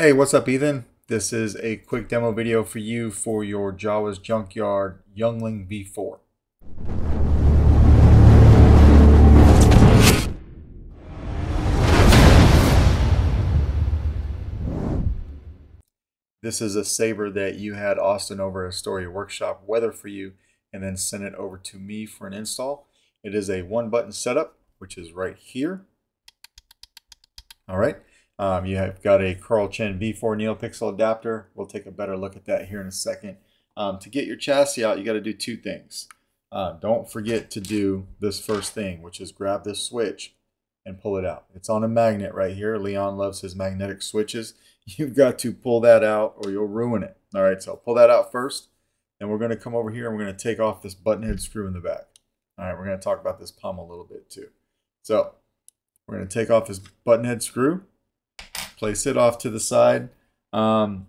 Hey, what's up, Ethan? This is a quick demo video for you for your Jawas Junkyard Youngling V4. This is a saber that you had Austin over at Story Workshop weather for you and then send it over to me for an install. It is a one button setup, which is right here. All right. Um, you have got a Carl Chen V4 NeoPixel adapter. We'll take a better look at that here in a second. Um, to get your chassis out, you got to do two things. Uh, don't forget to do this first thing, which is grab this switch and pull it out. It's on a magnet right here. Leon loves his magnetic switches. You've got to pull that out or you'll ruin it. All right, so pull that out first. Then we're going to come over here and we're going to take off this button head screw in the back. All right, we're going to talk about this pommel a little bit too. So we're going to take off this button head screw place it off to the side. Um,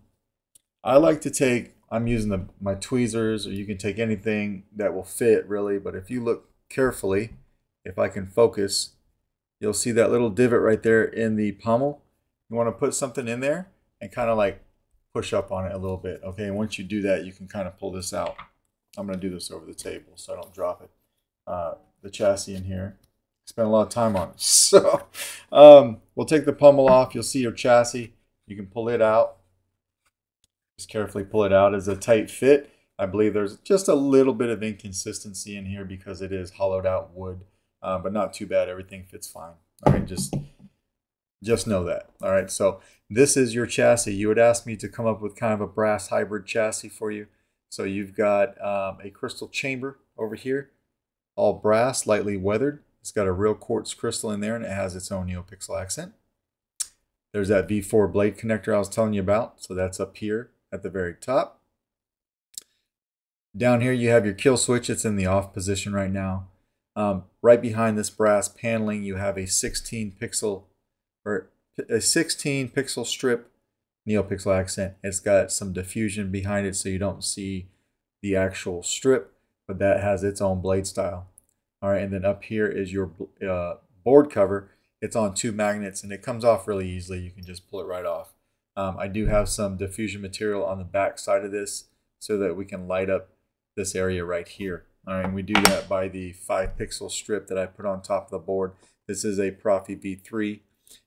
I like to take, I'm using the, my tweezers, or you can take anything that will fit really, but if you look carefully, if I can focus, you'll see that little divot right there in the pommel. You want to put something in there and kind of like push up on it a little bit. Okay, and once you do that, you can kind of pull this out. I'm going to do this over the table so I don't drop it. Uh, the chassis in here spent a lot of time on it. So um, we'll take the pommel off. You'll see your chassis. You can pull it out. Just carefully pull it out as a tight fit. I believe there's just a little bit of inconsistency in here because it is hollowed out wood, uh, but not too bad. Everything fits fine. All right, just just know that. All right, so this is your chassis. You would ask me to come up with kind of a brass hybrid chassis for you. So you've got um, a crystal chamber over here, all brass, lightly weathered. It's got a real quartz crystal in there and it has its own NeoPixel accent. There's that V4 blade connector I was telling you about. So that's up here at the very top. Down here you have your kill switch. It's in the off position right now. Um, right behind this brass paneling you have a 16 pixel or a 16 pixel strip NeoPixel accent. It's got some diffusion behind it so you don't see the actual strip, but that has its own blade style. All right, and then up here is your uh, board cover. It's on two magnets and it comes off really easily. You can just pull it right off. Um, I do have some diffusion material on the back side of this so that we can light up this area right here. All right, and we do that by the 5 pixel strip that I put on top of the board. This is a Proffie V3.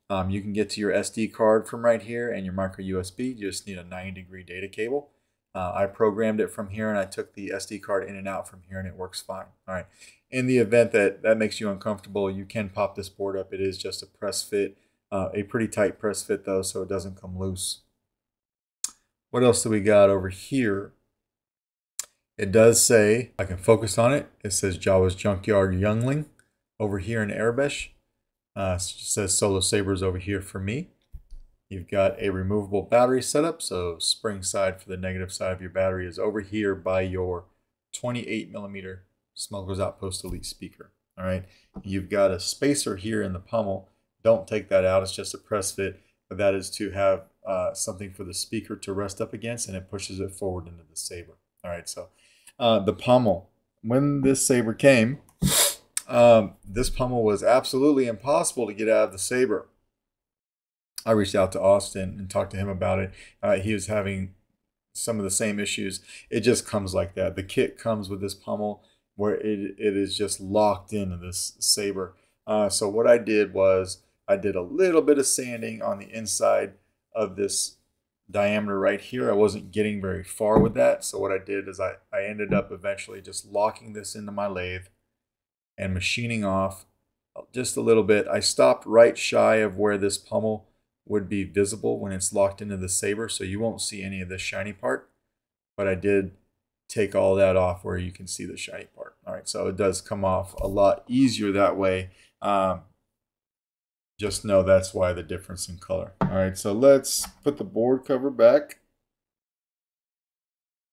Um, you can get to your SD card from right here and your micro USB. You just need a 90 degree data cable. Uh, I programmed it from here and I took the SD card in and out from here and it works fine. All right. In the event that that makes you uncomfortable, you can pop this board up. It is just a press fit, uh, a pretty tight press fit though, so it doesn't come loose. What else do we got over here? It does say, I can focus on it. It says Jawas Junkyard Youngling over here in Aurebesh. Uh, says Solo Sabers over here for me. You've got a removable battery setup, so spring side for the negative side of your battery is over here by your 28 millimeter Smuggler's Outpost Elite speaker. All right, you've got a spacer here in the pommel. Don't take that out, it's just a press fit, but that is to have uh, something for the speaker to rest up against and it pushes it forward into the saber. All right, so uh, the pommel, when this saber came, um, this pommel was absolutely impossible to get out of the saber. I reached out to Austin and talked to him about it. Uh, he was having some of the same issues. It just comes like that. The kit comes with this pommel where it, it is just locked into this saber. Uh, so what I did was I did a little bit of sanding on the inside of this diameter right here. I wasn't getting very far with that. So what I did is I, I ended up eventually just locking this into my lathe and machining off just a little bit. I stopped right shy of where this pommel would be visible when it's locked into the saber, so you won't see any of this shiny part. But I did take all that off where you can see the shiny part. All right, so it does come off a lot easier that way. Um, just know that's why the difference in color. All right, so let's put the board cover back.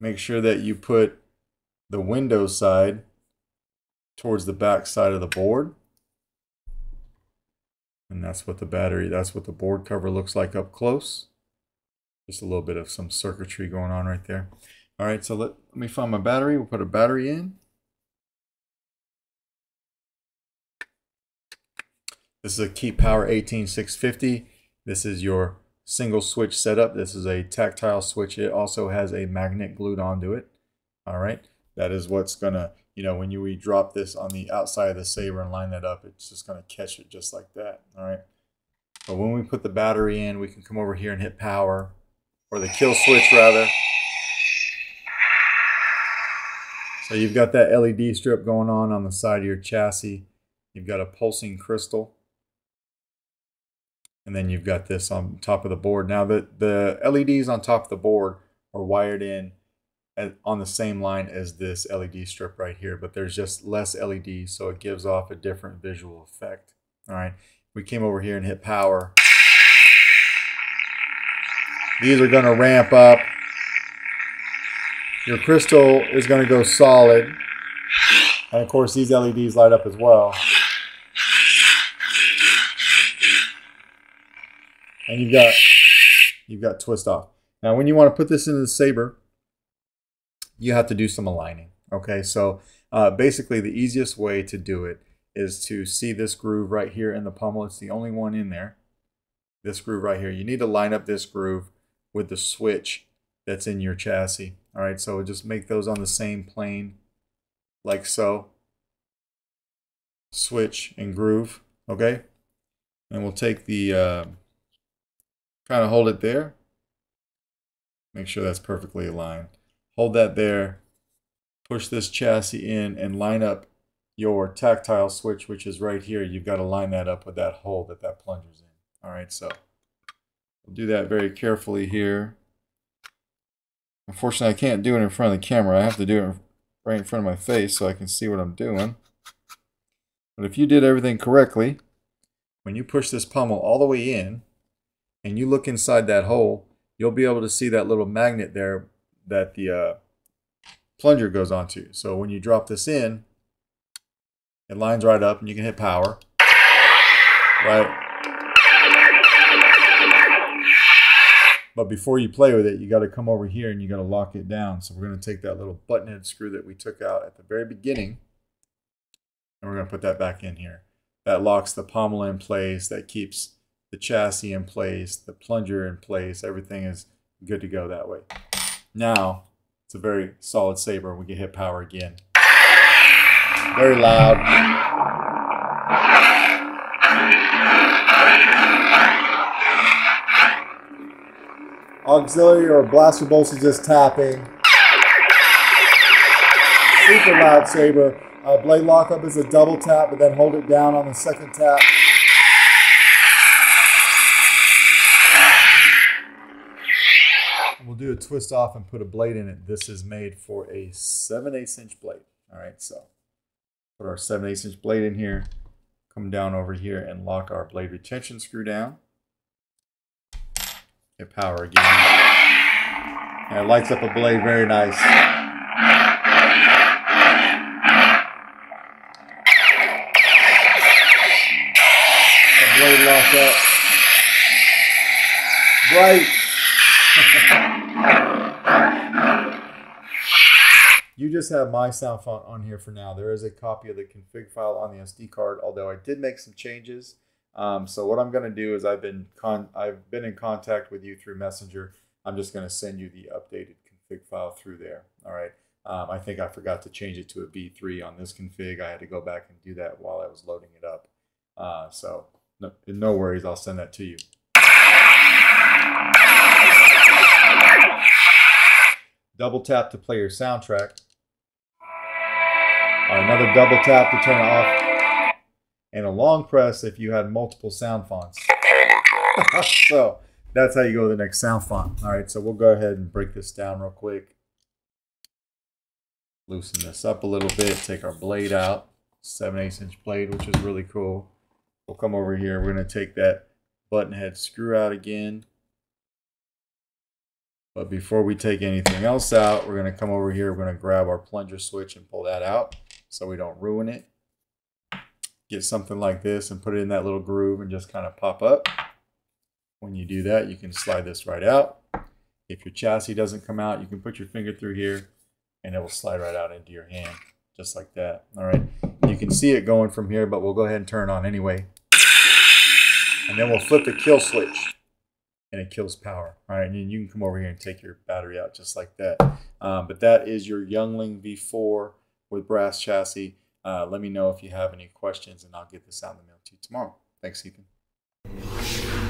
Make sure that you put the window side towards the back side of the board. And that's what the battery, that's what the board cover looks like up close. Just a little bit of some circuitry going on right there. All right, so let, let me find my battery. We'll put a battery in. This is a Keeppower 18650. This is your single switch setup. This is a tactile switch. It also has a magnet glued onto it. All right. That is what's going to, you know, when you we drop this on the outside of the saber and line that up, it's just going to catch it just like that. All right. But when we put the battery in, we can come over here and hit power, or the kill switch rather. So you've got that LED strip going on on the side of your chassis. You've got a pulsing crystal. And then you've got this on top of the board. Now the, the LEDs on top of the board are wired in on the same line as this LED strip right here, but there's just less LEDs, so it gives off a different visual effect. All right, we came over here and hit power. These are going to ramp up. Your crystal is going to go solid. And of course, these LEDs light up as well. And you've got you've got twist off. Now, when you want to put this into the saber, you have to do some aligning. Okay, so uh, basically the easiest way to do it is to see this groove right here in the pommel. It's the only one in there. This groove right here. You need to line up this groove with the switch that's in your chassis. All right, so just make those on the same plane like so. Switch and groove, okay? And we'll take the, uh, kind of hold it there. Make sure that's perfectly aligned hold that there, push this chassis in and line up your tactile switch, which is right here. You've got to line that up with that hole that that plunger's in. All right, so we'll do that very carefully here. Unfortunately, I can't do it in front of the camera. I have to do it right in front of my face so I can see what I'm doing. But if you did everything correctly, when you push this pommel all the way in and you look inside that hole, you'll be able to see that little magnet there that the uh, plunger goes onto. So when you drop this in, it lines right up and you can hit power. Right? But before you play with it, you got to come over here and you got to lock it down. So we're going to take that little button head screw that we took out at the very beginning and we're going to put that back in here. That locks the pommel in place. That keeps the chassis in place, the plunger in place. Everything is good to go that way. Now, it's a very solid saber. We can hit power again. Very loud. Auxiliary or blaster bolts is just tapping. Super loud saber. Uh, blade lockup is a double tap, but then hold it down on the second tap. We'll do a twist off and put a blade in it. This is made for a 7 8 inch blade. All right, so put our 7 8 inch blade in here, come down over here and lock our blade retention screw down. Hit power again. And it lights up a blade very nice. The blade lock up. Bright. You just have my sound font on here for now. There is a copy of the config file on the SD card, although I did make some changes. Um, so what I'm going to do is I've been con I've been in contact with you through Messenger. I'm just going to send you the updated config file through there. All right. Um, I think I forgot to change it to a V3 on this config. I had to go back and do that while I was loading it up. Uh, so no, no worries. I'll send that to you. Double tap to play your soundtrack another double tap to turn it off, and a long press if you had multiple sound fonts. so that's how you go to the next sound font. All right, so we'll go ahead and break this down real quick. Loosen this up a little bit, take our blade out, 7 8 inch blade, which is really cool. We'll come over here, we're to take that button head screw out again. But before we take anything else out, we're to come over here, we're to grab our plunger switch and pull that out so we don't ruin it. Get something like this and put it in that little groove and just kind of pop up. When you do that, you can slide this right out. If your chassis doesn't come out, you can put your finger through here and it will slide right out into your hand, just like that. All right, you can see it going from here, but we'll go ahead and turn on anyway. And then we'll flip the kill switch. and it kills power. All right, and you can come over here and take your battery out just like that. Um, but that is your Youngling V4 with brass chassis. Uh, let me know if you have any questions, and I'll get this out in the mail to you tomorrow. Thanks, Ethan.